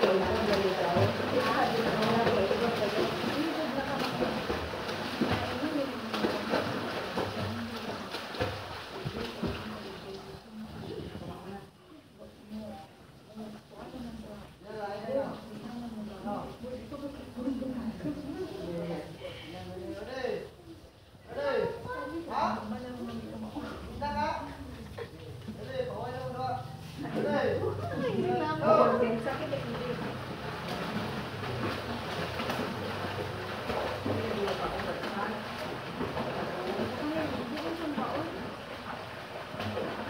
그런 거 Thank you.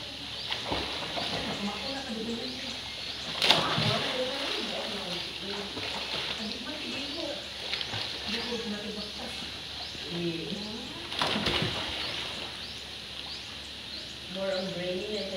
more on braining and